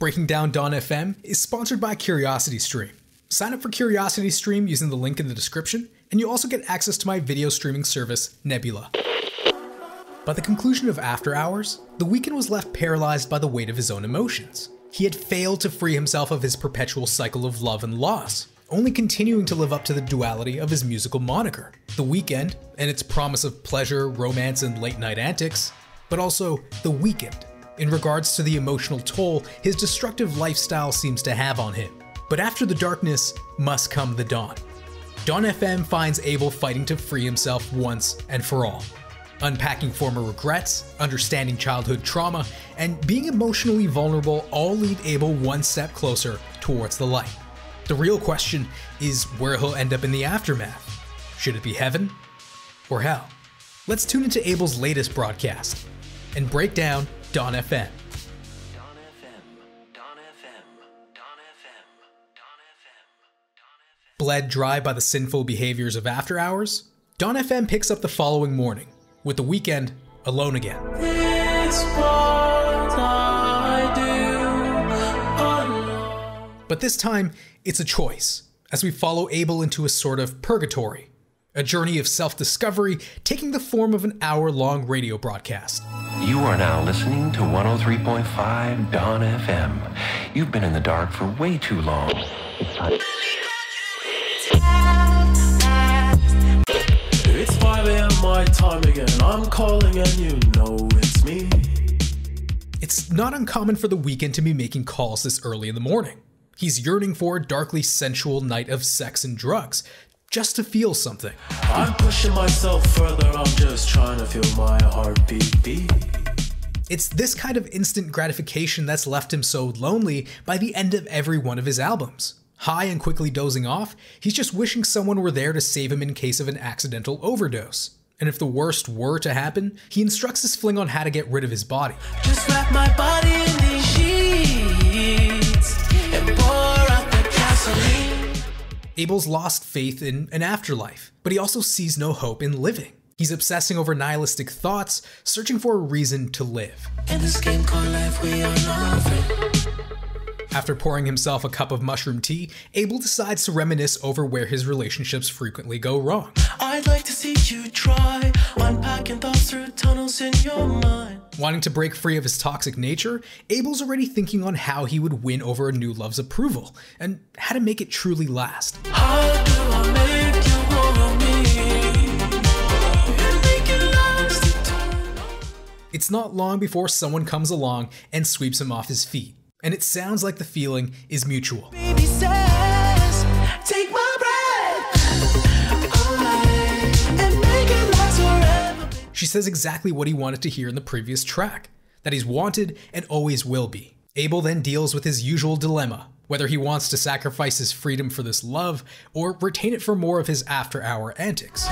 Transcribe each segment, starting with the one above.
Breaking Down Dawn FM is sponsored by Curiosity Stream. Sign up for Curiosity Stream using the link in the description, and you also get access to my video streaming service, Nebula. By the conclusion of After Hours, the Weeknd was left paralyzed by the weight of his own emotions. He had failed to free himself of his perpetual cycle of love and loss, only continuing to live up to the duality of his musical moniker. The Weeknd, and its promise of pleasure, romance, and late night antics, but also The Weeknd, in regards to the emotional toll his destructive lifestyle seems to have on him. But after the darkness must come the dawn. Dawn FM finds Abel fighting to free himself once and for all. Unpacking former regrets, understanding childhood trauma, and being emotionally vulnerable all lead Abel one step closer towards the light. The real question is where he'll end up in the aftermath. Should it be heaven or hell? Let's tune into Abel's latest broadcast and break down Dawn FM. Bled dry by the sinful behaviors of After Hours, Dawn FM picks up the following morning, with the Weeknd alone again. But this time, it's a choice, as we follow Abel into a sort of purgatory, a journey of self discovery taking the form of an hour long radio broadcast. You are now listening to 103.5 Dawn FM. You've been in the dark for way too long. It's 5 a.m. my time again. I'm calling and you know it's me. It's not uncommon for the Weeknd to be making calls this early in the morning. He's yearning for a darkly sensual night of sex and drugs, just to feel something. I'm pushing myself further. I'm just trying to feel my heartbeat beat. It's this kind of instant gratification that's left him so lonely by the end of every one of his albums. High and quickly dozing off, he's just wishing someone were there to save him in case of an accidental overdose. And if the worst were to happen, he instructs his fling on how to get rid of his body. Just wrap my body Abel's lost faith in an afterlife, but he also sees no hope in living. He's obsessing over nihilistic thoughts, searching for a reason to live. After pouring himself a cup of mushroom tea, Abel decides to reminisce over where his relationships frequently go wrong. I'd like to see you try unpacking thoughts through tunnels in your mind. Wanting to break free of his toxic nature, Abel's already thinking on how he would win over a new love's approval, and how to make it truly last. How do I make you want me? And make it last eternal. It's not long before someone comes along and sweeps him off his feet, and it sounds like the feeling is mutual. Baby says, take my breath away and make it last forever. She says exactly what he wanted to hear in the previous track that he's wanted and always will be. Abel then deals with his usual dilemma whether he wants to sacrifice his freedom for this love or retain it for more of his after hour antics.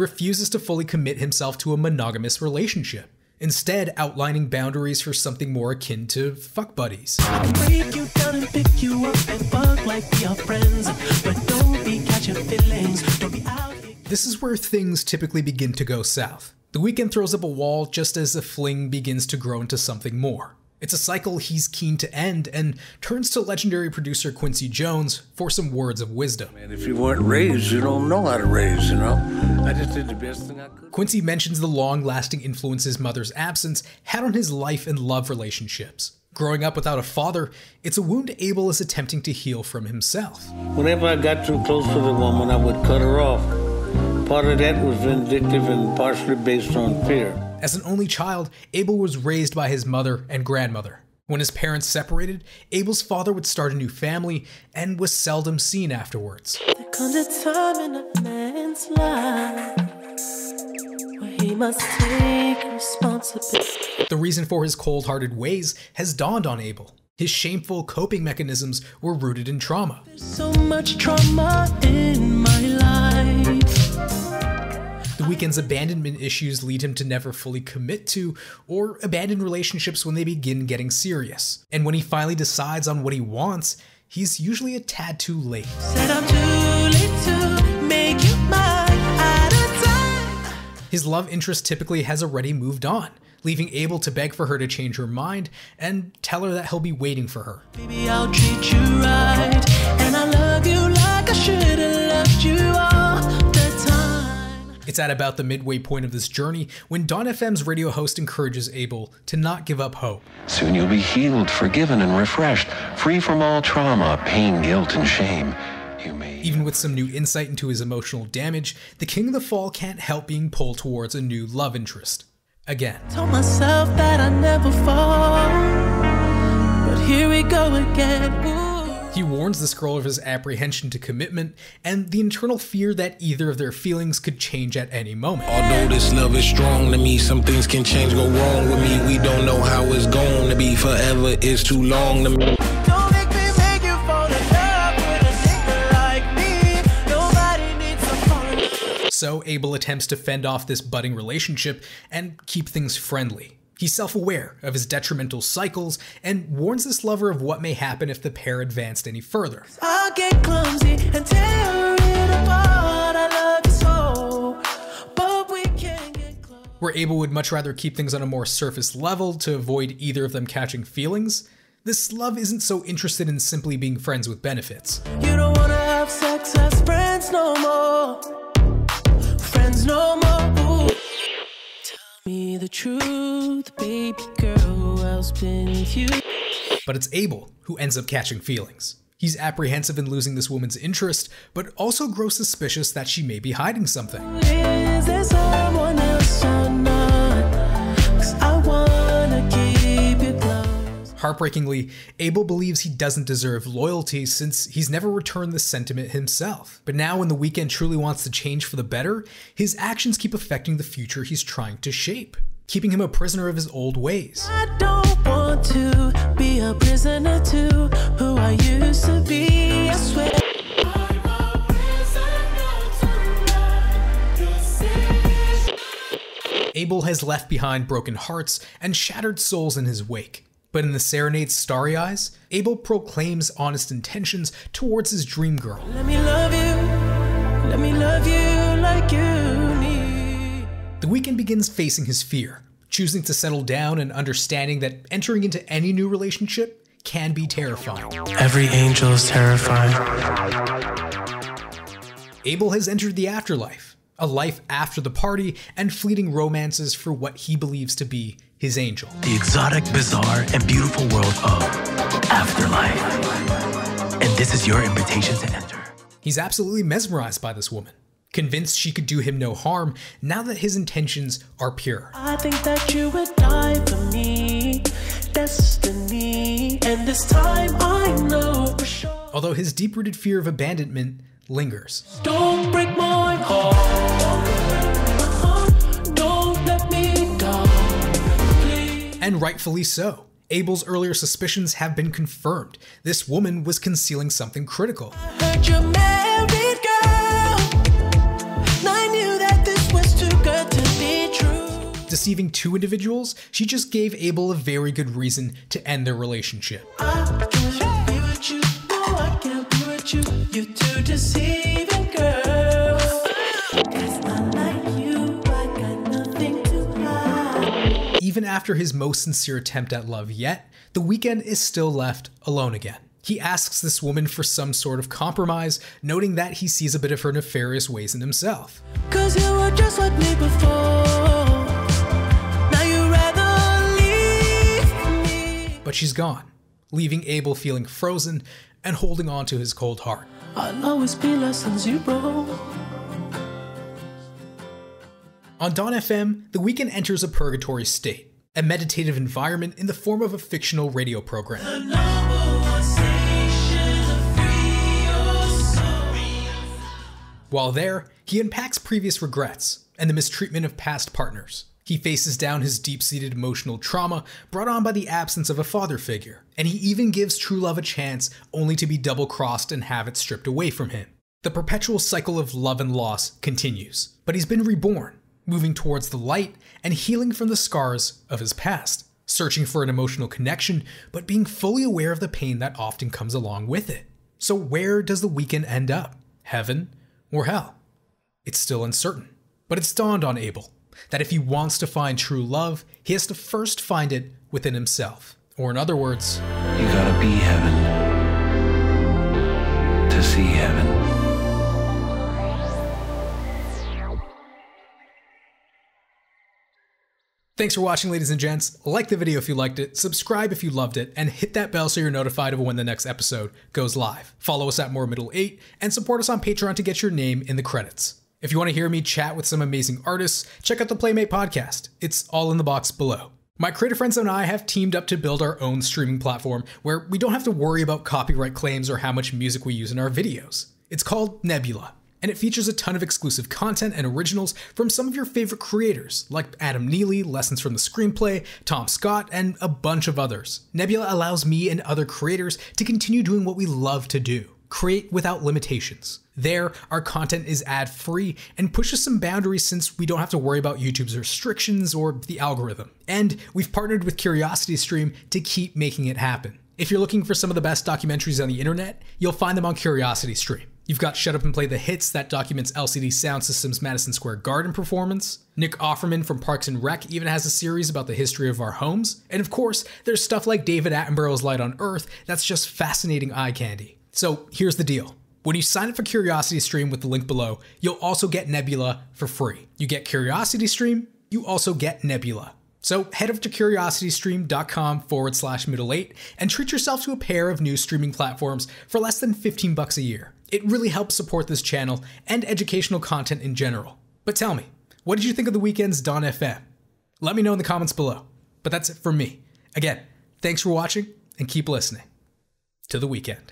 Refuses to fully commit himself to a monogamous relationship, instead, outlining boundaries for something more akin to fuck buddies. break you down and pick you up and fuck like we are friends. But don't be catching feelings. Don't be out here. This is where things typically begin to go south. The Weeknd throws up a wall just as the fling begins to grow into something more. It's a cycle he's keen to end and turns to legendary producer Quincy Jones for some words of wisdom. And if you weren't raised, you don't know how to raise, you know? I just did the best thing I could. Quincy mentions the long lasting influence his mother's absence had on his life and love relationships. Growing up without a father, it's a wound Abel is attempting to heal from himself. Whenever I got too close to the woman, I would cut her off. Part of that was vindictive and partially based on fear. As an only child, Abel was raised by his mother and grandmother. When his parents separated, Abel's father would start a new family and was seldom seen afterwards. There comes a time in a man's life where he must take responsibility. The reason for his cold hearted ways has dawned on Abel. His shameful coping mechanisms were rooted in trauma. So much trauma in. The Weeknd's abandonment issues lead him to never fully commit to or abandon relationships when they begin getting serious. And when he finally decides on what he wants, he's usually a tad too late. Said I'm too late to make you mine at a time. His love interest typically has already moved on, leaving Abel to beg for her to change her mind and tell her that he'll be waiting for her. Baby, It's at about the midway point of this journey when Dawn FM's radio host encourages Abel to not give up hope. Soon you'll be healed, forgiven, and refreshed, free from all trauma, pain, guilt, and shame. You may Even with some new insight into his emotional damage, the King of the Fall can't help being pulled towards a new love interest. Again. Told myself that I never fall. But here we go again. Ooh. He warns this girl of his apprehension to commitment and the internal fear that either of their feelings could change at any moment. Although this love is strong to me, some things can change, go wrong with me. We don't know how it's going to be. Forever is too long to me. Don't make me make you fall in love with a nigga like me. Nobody needs a fall. So Abel attempts to fend off this budding relationship and keep things friendly. He's self aware of his detrimental cycles and warns this lover of what may happen if the pair advanced any further. I'll get clumsy and tear it apart. I love you so, but we can't get close. Where Abel would much rather keep things on a more surface level to avoid either of them catching feelings, this love isn't so interested in simply being friends with benefits. You don't wanna have sex as friends no more. Friends no more. Ooh. Tell me the truth, baby girl. Who else been you? But it's Abel who ends up catching feelings. He's apprehensive in losing this woman's interest, but also grows suspicious that she may be hiding something. Heartbreakingly, Abel believes he doesn't deserve loyalty since he's never returned the sentiment himself. But now, when the Weeknd truly wants to change for the better, his actions keep affecting the future he's trying to shape, keeping him a prisoner of his old ways. I don't want to be a prisoner to who I used to be. I swear. Abel has left behind broken hearts and shattered souls in his wake. But in the serenade's starry eyes, Abel proclaims honest intentions towards his dream girl. Let me love you. Let me love you like you need. The Weeknd begins facing his fear, choosing to settle down and understanding that entering into any new relationship can be terrifying. Every angel is terrified. Abel has entered the afterlife, a life after the party and fleeting romances for what he believes to be his angel. The exotic, bizarre, and beautiful world of afterlife. And this is your invitation to enter. He's absolutely mesmerized by this woman, convinced she could do him no harm now that his intentions are pure. I think that you would die for me. Destiny. And this time I know for sure. Although his deep rooted fear of abandonment lingers. Don't break my heart. And rightfully so. Abel's earlier suspicions have been confirmed. This woman was concealing something critical. Heard you're married, girl. And I knew that this was too good to be true. Deceiving two individuals, she just gave Abel a very good reason to end their relationship. I can't be with you. No, I can't be with you. After his most sincere attempt at love yet, the Weeknd is still left alone again. He asks this woman for some sort of compromise, noting that he sees a bit of her nefarious ways in himself. Cause you were just like me before. Now you rather leave me. But she's gone, leaving Abel feeling frozen and holding on to his cold heart. I'll always be less than zero. On Dawn FM, the Weeknd enters a purgatory state, a meditative environment in the form of a fictional radio program. While there, he unpacks previous regrets and the mistreatment of past partners. He faces down his deep seated emotional trauma brought on by the absence of a father figure, and he even gives true love a chance only to be double crossed and have it stripped away from him. The perpetual cycle of love and loss continues, but he's been reborn, moving towards the light and healing from the scars of his past, searching for an emotional connection, but being fully aware of the pain that often comes along with it. So, where does the Weeknd end up? Heaven or hell? It's still uncertain, but it's dawned on Abel that if he wants to find true love, he has to first find it within himself. Or, in other words, You gotta be heaven to see heaven. Thanks for watching, ladies and gents. Like the video if you liked it, subscribe if you loved it, and hit that bell so you're notified of when the next episode goes live. Follow us at More Middle 8 and support us on Patreon to get your name in the credits. If you want to hear me chat with some amazing artists, check out the PlayM8 podcast. It's all in the box below. My creative friends and I have teamed up to build our own streaming platform where we don't have to worry about copyright claims or how much music we use in our videos. It's called Nebula and it features a ton of exclusive content and originals from some of your favorite creators, like Adam Neely, Lessons from the Screenplay, Tom Scott, and a bunch of others. Nebula allows me and other creators to continue doing what we love to do create without limitations. There, our content is ad free and pushes some boundaries since we don't have to worry about YouTube's restrictions or the algorithm. And we've partnered with CuriosityStream to keep making it happen. If you're looking for some of the best documentaries on the internet, you'll find them on CuriosityStream. You've got Shut Up and Play the Hits that documents LCD Soundsystem's Madison Square Garden performance. Nick Offerman from Parks and Rec even has a series about the history of our homes. And of course, there's stuff like David Attenborough's Life on Earth that's just fascinating eye candy. So here's the deal. When you sign up for Curiosity Stream with the link below, you'll also get Nebula for free. You get Curiosity Stream, you also get Nebula. So head over to curiositystream.com forward slash middle eight and treat yourself to a pair of new streaming platforms for less than 15 bucks a year. It really helps support this channel and educational content in general. But tell me, what did you think of the Weeknd's Dawn FM? Let me know in the comments below. But that's it for me. Again, thanks for watching and keep listening to the Weeknd.